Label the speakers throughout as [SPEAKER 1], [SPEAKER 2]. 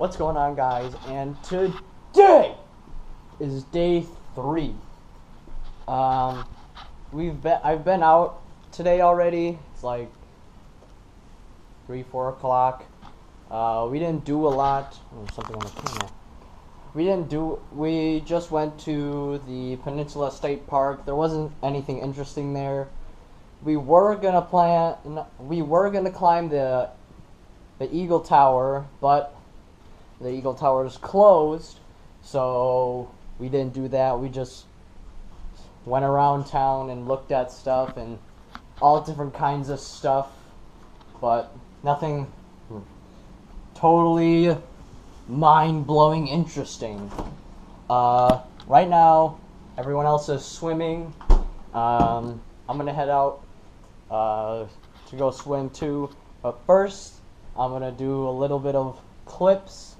[SPEAKER 1] What's going on, guys? And today is day three. Um, we've been I've been out today already. It's like three, four o'clock. Uh, we didn't do a lot. Oh, something on the camera. We didn't do. We just went to the Peninsula State Park. There wasn't anything interesting there. We were gonna plan. We were gonna climb the the Eagle Tower, but the Eagle Tower is closed, so we didn't do that. We just went around town and looked at stuff and all different kinds of stuff, but nothing totally mind blowing interesting. Uh, right now, everyone else is swimming. Um, I'm gonna head out uh, to go swim too, but first, I'm gonna do a little bit of clips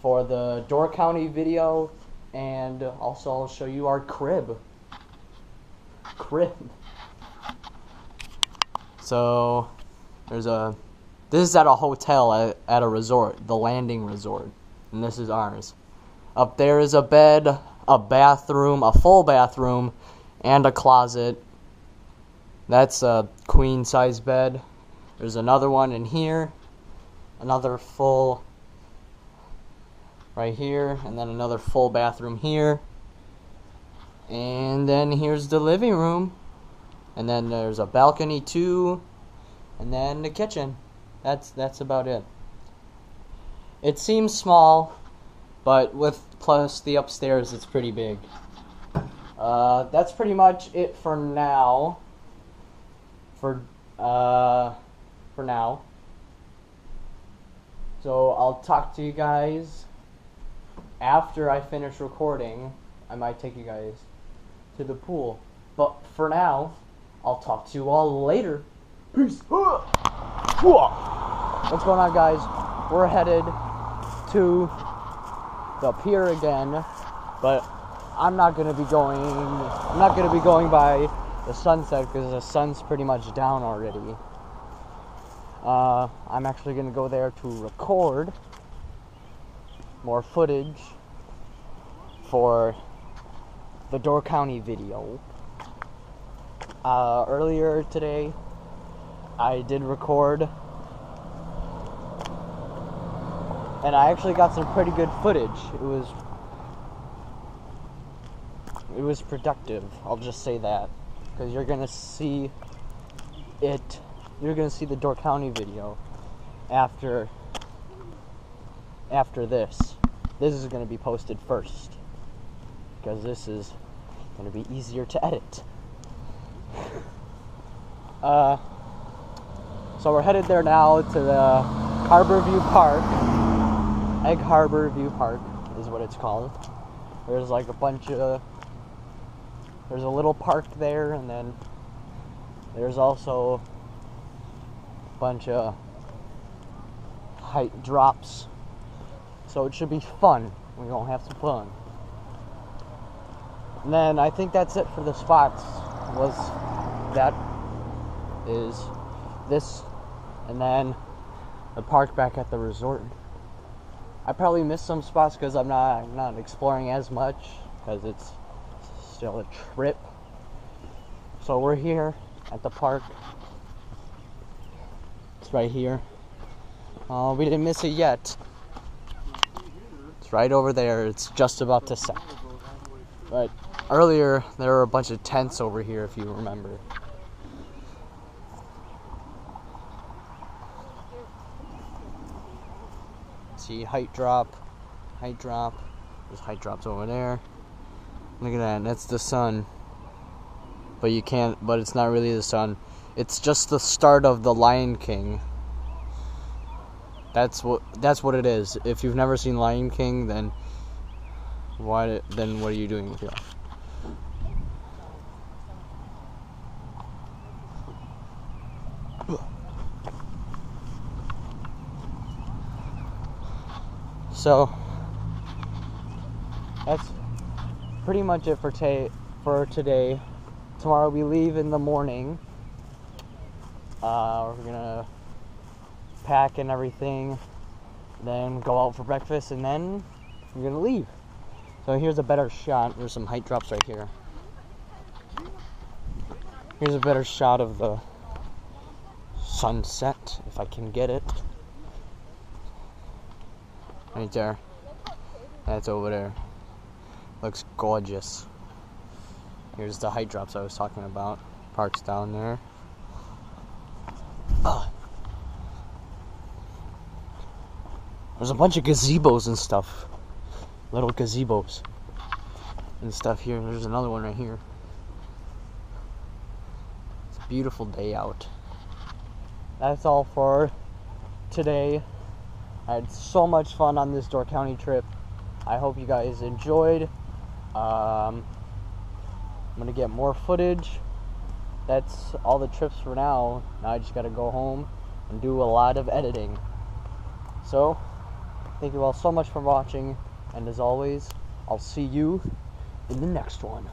[SPEAKER 1] for the Door County video, and also I'll show you our crib. Crib. So, there's a. This is at a hotel at, at a resort, the Landing Resort, and this is ours. Up there is a bed, a bathroom, a full bathroom, and a closet. That's a queen size bed. There's another one in here, another full right here, and then another full bathroom here. And then here's the living room. And then there's a balcony too. And then the kitchen. That's that's about it. It seems small, but with plus the upstairs it's pretty big. Uh, that's pretty much it for now. For uh, for now. So I'll talk to you guys after I finish recording, I might take you guys to the pool. But for now, I'll talk to you all later. Peace. What's going on, guys? We're headed to the pier again, but I'm not gonna be going. I'm not gonna be going by the sunset because the sun's pretty much down already. Uh, I'm actually gonna go there to record more footage for the Door County video. Uh, earlier today, I did record, and I actually got some pretty good footage. It was it was productive. I'll just say that because you're gonna see it. You're gonna see the Door County video after after this. This is going to be posted first because this is going to be easier to edit. uh, so we're headed there now to the Harbor View Park. Egg Harbor View Park is what it's called. There's like a bunch of there's a little park there and then there's also a bunch of height drops so it should be fun. We're gonna have some fun. And then I think that's it for the spots. Was that is this and then the park back at the resort. I probably missed some spots because I'm not not exploring as much because it's still a trip. So we're here at the park. It's right here. Uh, we didn't miss it yet. Right over there. It's just about to set. But earlier, there were a bunch of tents over here, if you remember. See, height drop, height drop. There's height drops over there. Look at that. That's the sun. But you can't, but it's not really the sun. It's just the start of the Lion King. That's what that's what it is. If you've never seen Lion King, then why then what are you doing with your life? So that's pretty much it for ta- for today. Tomorrow we leave in the morning. Uh, we're gonna pack and everything. then go out for breakfast, and then we're gonna leave. So here's a better shot. There's some height drops right here. Here's a better shot of the sunset, if I can get it. Right there. That's over there. Looks gorgeous. Here's the height drops I was talking about. Park's down there. There's a bunch of gazebos and stuff. Little gazebos and stuff here. There's another one right here. It's a beautiful day out. That's all for today. I had so much fun on this Door County trip. I hope you guys enjoyed. Um, I'm gonna get more footage. That's all the trips for now. Now I just gotta go home and do a lot of editing. So, thank you all so much for watching, and as always, I'll see you in the next one.